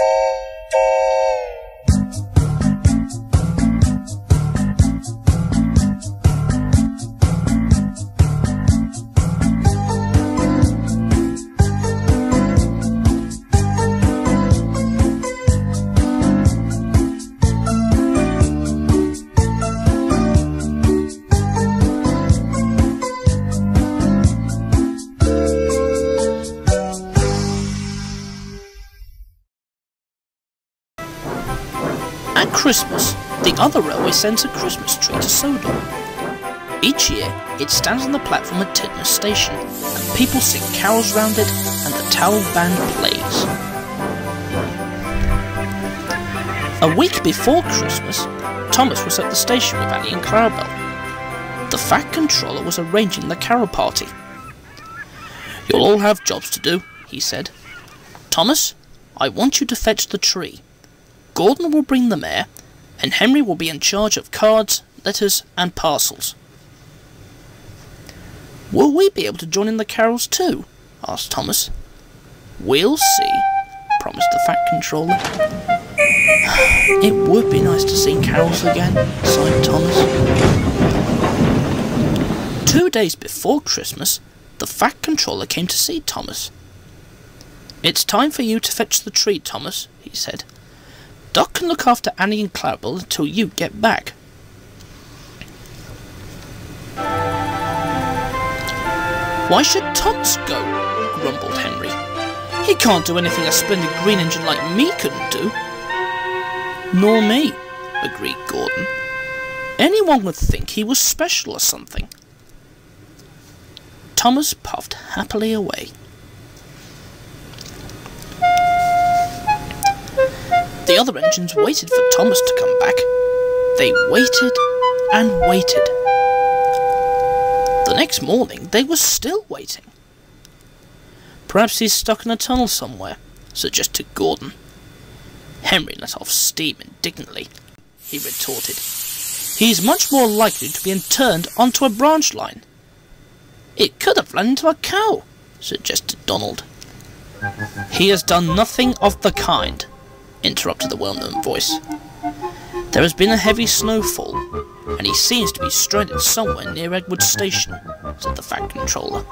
you Christmas, the other railway sends a Christmas tree to Sodor. Each year, it stands on the platform at Tidmouth Station, and people sing carols round it, and the Towel Band plays. A week before Christmas, Thomas was at the station with Annie and Clarabel. The Fat Controller was arranging the carol party. You'll all have jobs to do, he said. Thomas, I want you to fetch the tree. Gordon will bring the Mayor, and Henry will be in charge of cards, letters, and parcels. Will we be able to join in the carols too? asked Thomas. We'll see, promised the Fat Controller. it would be nice to sing carols again, sighed Thomas. Two days before Christmas, the Fat Controller came to see Thomas. It's time for you to fetch the tree, Thomas, he said. Duck can look after Annie and Clarabel until you get back. Why should Thomas go? grumbled Henry. He can't do anything a splendid green engine like me couldn't do. Nor me, agreed Gordon. Anyone would think he was special or something. Thomas puffed happily away. The other engines waited for Thomas to come back. They waited and waited. The next morning, they were still waiting. Perhaps he's stuck in a tunnel somewhere, suggested Gordon. Henry let off steam indignantly. He retorted. He's much more likely to be turned onto a branch line. It could have run into a cow, suggested Donald. He has done nothing of the kind, interrupted the well-known voice. There has been a heavy snowfall, and he seems to be stranded somewhere near Edward Station, said the Fat Controller.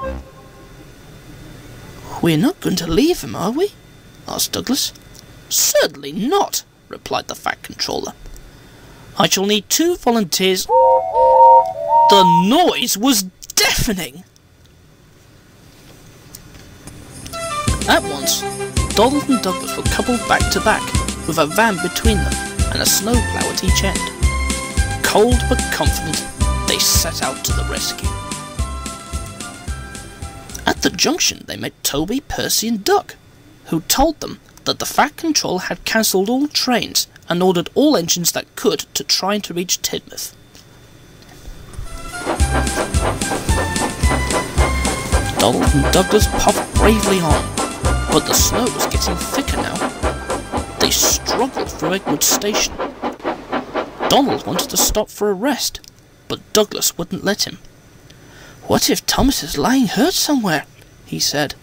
We're not going to leave him, are we? asked Douglas. Certainly not, replied the Fat Controller. I shall need two volunteers. The noise was deafening. At once, Donald and Douglas were coupled back to back, with a van between them and a snowplow at each end. Cold but confident, they set out to the rescue. At the junction, they met Toby, Percy, and Duck, who told them that the Fat Control had cancelled all trains and ordered all engines that could to try to reach Tidmouth. Donald and Douglas puffed bravely on, but the snow was getting thicker now. They struggled through Edward Station. Donald wanted to stop for a rest, but Douglas wouldn't let him. What if Thomas is lying hurt somewhere? he said.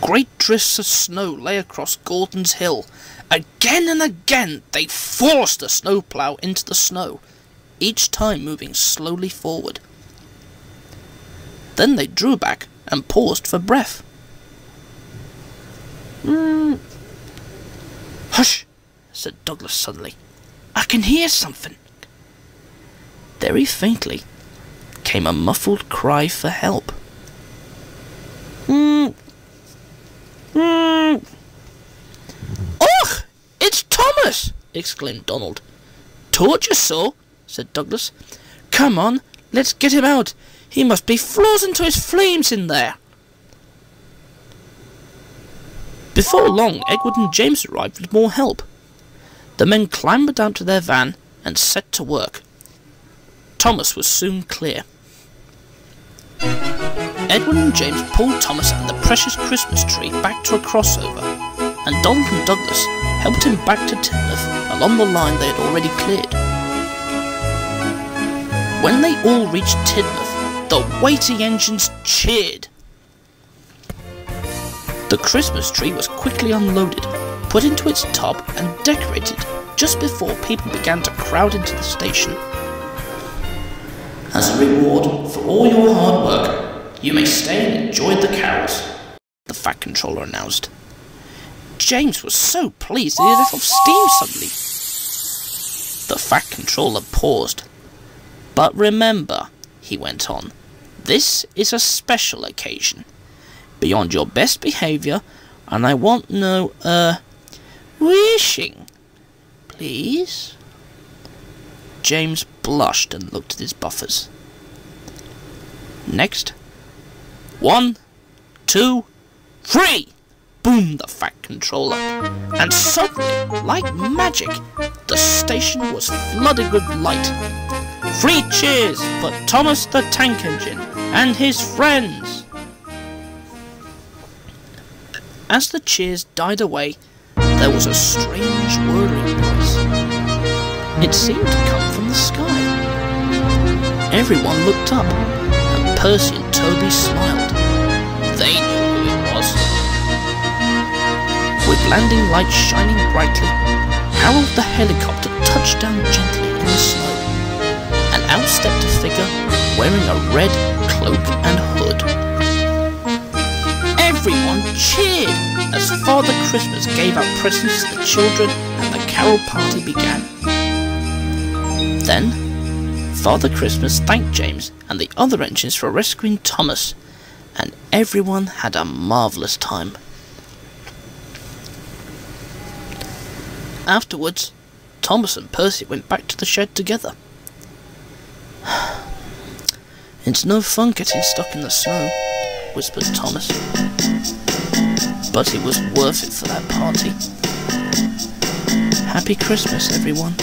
Great drifts of snow lay across Gordon's Hill. Again and again they forced the snowplow into the snow, each time moving slowly forward. Then they drew back and paused for breath. Mm. Hush, said Douglas suddenly. I can hear something. Very faintly came a muffled cry for help. Mm. Mm. Oh, it's Thomas! exclaimed Donald. Told you so, said Douglas. Come on, let's get him out. He must be frozen to his flames in there. Before long, Edward and James arrived with more help. The men clambered out to their van and set to work. Thomas was soon clear. Edward and James pulled Thomas and the precious Christmas tree back to a crossover, and Donald and Douglas helped him back to Tidmouth along the line they had already cleared. When they all reached Tidmouth, the waiting engines cheered The Christmas tree was quickly unloaded, put into its tub, and decorated just before people began to crowd into the station. As a reward for all your hard work, you may stay and enjoy the carols, the Fat Controller announced. James was so pleased that he let off steam suddenly. The Fat Controller paused. But remember, he went on, this is a special occasion. Beyond your best behaviour, and I want no, uh, wishing. Please? James blushed and looked at his buffers. Next. One, two, three! boomed the Fat Controller. And suddenly, like magic, the station was flooded with light. Three cheers for Thomas the Tank Engine and his friends! As the cheers died away, there was a strange whirring noise. It seemed to come from the sky. Everyone looked up, and Percy and Toby smiled. They knew who it was. With landing lights shining brightly, Harold the helicopter touched down gently in the snow, and out stepped a figure wearing a red cloak and hood. Everyone cheered as Father Christmas gave out presents to the children and the carol party began. Then, Father Christmas thanked James and the other engines for rescuing Thomas, and everyone had a marvellous time. Afterwards, Thomas and Percy went back to the shed together. it's no fun getting stuck in the snow, whispered Thomas. But it was worth it for that party. Happy Christmas, everyone.